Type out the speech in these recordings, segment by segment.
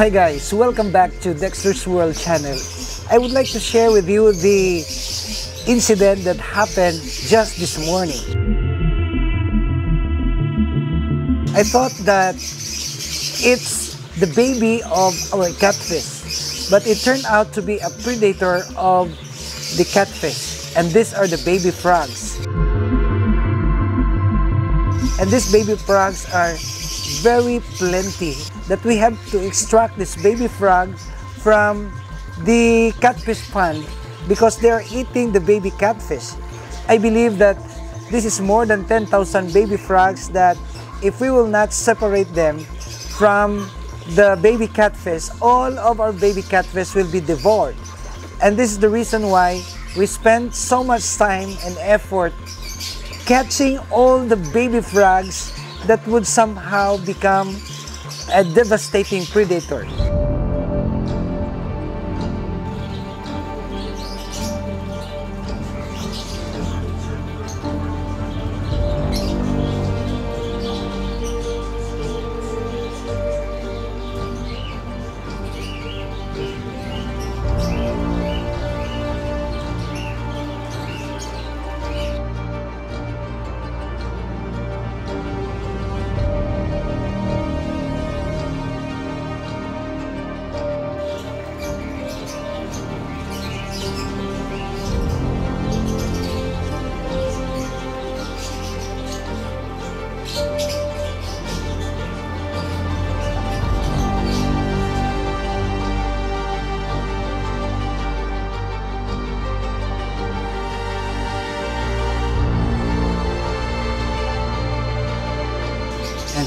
Hi guys, welcome back to Dexter's World channel. I would like to share with you the incident that happened just this morning. I thought that it's the baby of our catfish, but it turned out to be a predator of the catfish. And these are the baby frogs. And these baby frogs are very plenty that we have to extract this baby frog from the catfish pond because they are eating the baby catfish. I believe that this is more than 10,000 baby frogs that if we will not separate them from the baby catfish, all of our baby catfish will be devoured. And this is the reason why we spend so much time and effort catching all the baby frogs that would somehow become a devastating predator.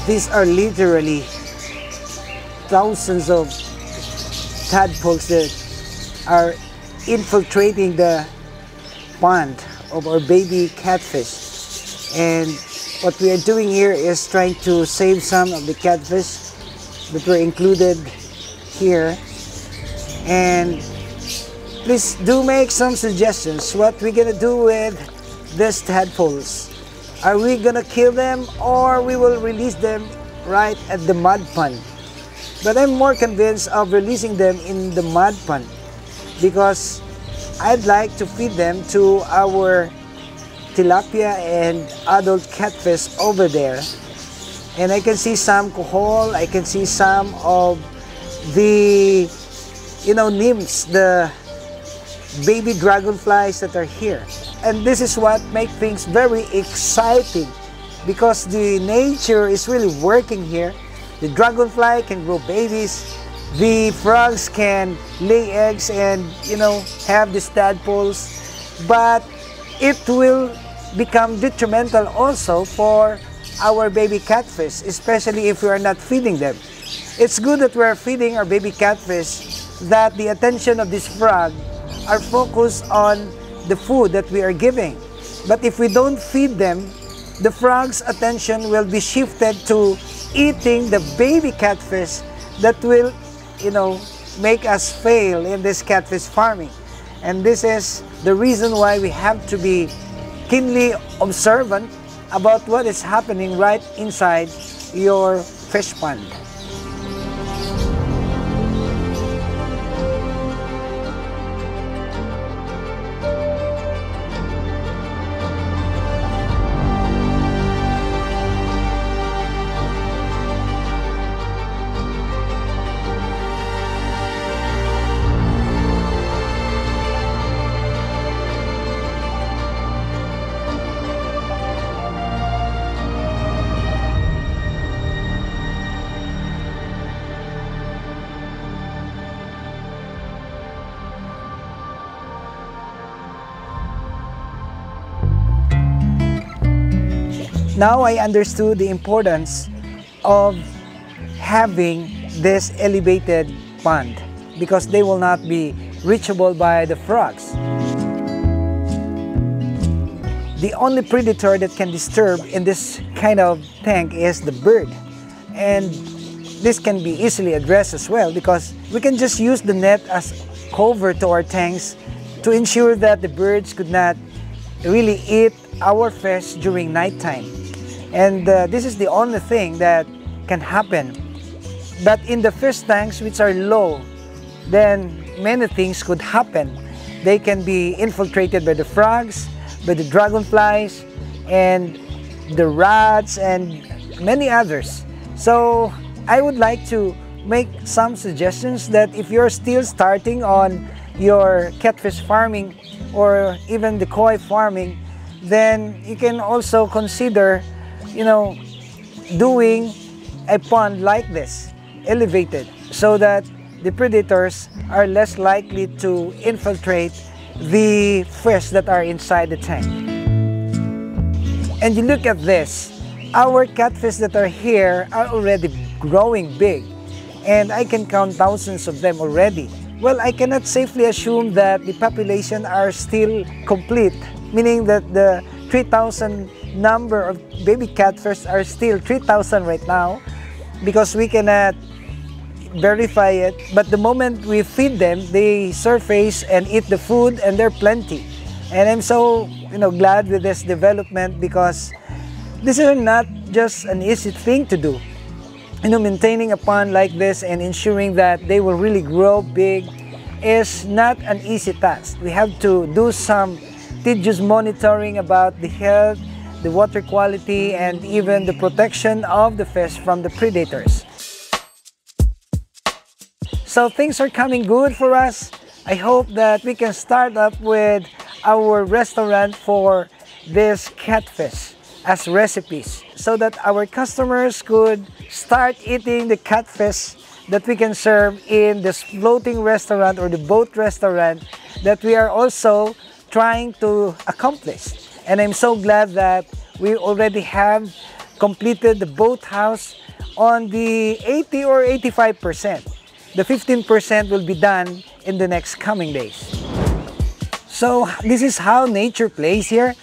These are literally thousands of tadpoles that are infiltrating the pond of our baby catfish. And what we are doing here is trying to save some of the catfish that were included here. And please do make some suggestions what we're gonna do with these tadpoles. Are we gonna kill them or we will release them right at the mud pond? But I'm more convinced of releasing them in the mud pond because I'd like to feed them to our tilapia and adult catfish over there. And I can see some kohol, I can see some of the, you know, nymphs, the baby dragonflies that are here. And this is what makes things very exciting because the nature is really working here. The dragonfly can grow babies, the frogs can lay eggs and you know have these tadpoles, but it will become detrimental also for our baby catfish, especially if we are not feeding them. It's good that we are feeding our baby catfish that the attention of this frog are focused on the food that we are giving. But if we don't feed them, the frog's attention will be shifted to eating the baby catfish that will, you know, make us fail in this catfish farming. And this is the reason why we have to be keenly observant about what is happening right inside your fish pond. Now I understood the importance of having this elevated pond because they will not be reachable by the frogs. The only predator that can disturb in this kind of tank is the bird. And this can be easily addressed as well because we can just use the net as cover to our tanks to ensure that the birds could not really eat our fish during nighttime. And uh, this is the only thing that can happen But in the fish tanks which are low, then many things could happen. They can be infiltrated by the frogs, by the dragonflies, and the rats, and many others. So I would like to make some suggestions that if you're still starting on your catfish farming or even the koi farming, then you can also consider, you know, doing a pond like this, elevated, so that the predators are less likely to infiltrate the fish that are inside the tank. And you look at this, our catfish that are here are already growing big and I can count thousands of them already. Well, I cannot safely assume that the population are still complete, meaning that the 3,000 number of baby catfish are still 3,000 right now because we cannot verify it. But the moment we feed them, they surface and eat the food and they're plenty. And I'm so you know glad with this development because this is not just an easy thing to do. You know, maintaining a pond like this and ensuring that they will really grow big is not an easy task. We have to do some tedious monitoring about the health, the water quality, and even the protection of the fish from the predators. So things are coming good for us. I hope that we can start up with our restaurant for this catfish as recipes so that our customers could start eating the catfish that we can serve in this floating restaurant or the boat restaurant that we are also trying to accomplish. And I'm so glad that we already have completed the boathouse on the 80 or 85 percent. The 15% will be done in the next coming days. So this is how nature plays here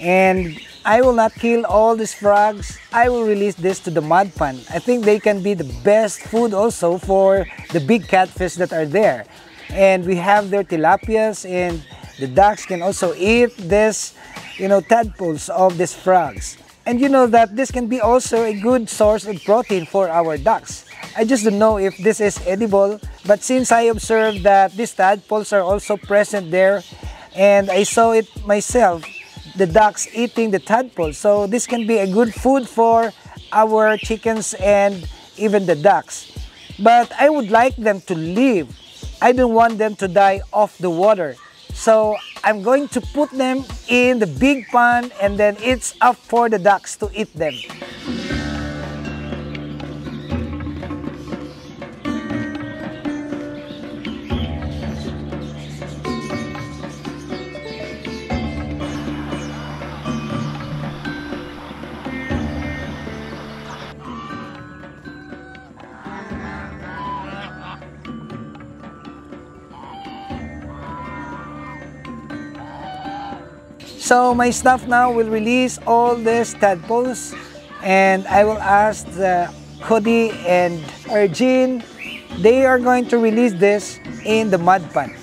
and I will not kill all these frogs. I will release this to the mud pond. I think they can be the best food also for the big catfish that are there. And we have their tilapias and the ducks can also eat this, you know, tadpoles of these frogs. And you know that this can be also a good source of protein for our ducks. I just don't know if this is edible, but since I observed that these tadpoles are also present there, and I saw it myself, the ducks eating the tadpoles. So this can be a good food for our chickens and even the ducks. But I would like them to live. I don't want them to die off the water. So I'm going to put them in the big pan and then it's up for the ducks to eat them. So my staff now will release all these tadpoles and I will ask the Cody and Arjun, they are going to release this in the mud pond.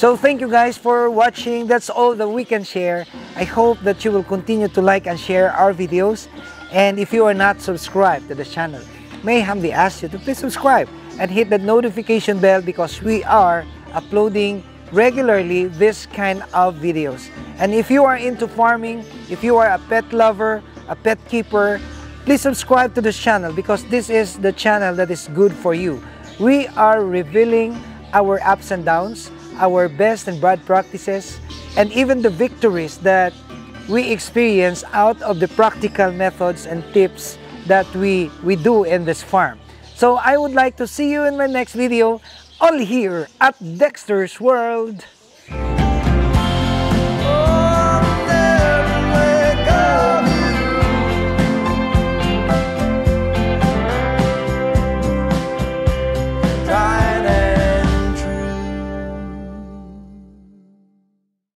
So thank you guys for watching. That's all that we can share. I hope that you will continue to like and share our videos. And if you are not subscribed to the channel, may humbly ask you to please subscribe and hit the notification bell because we are uploading regularly this kind of videos. And if you are into farming, if you are a pet lover, a pet keeper, please subscribe to this channel because this is the channel that is good for you. We are revealing our ups and downs, our best and bad practices, and even the victories that we experience out of the practical methods and tips that we, we do in this farm. So I would like to see you in my next video, all here at Dexter's World.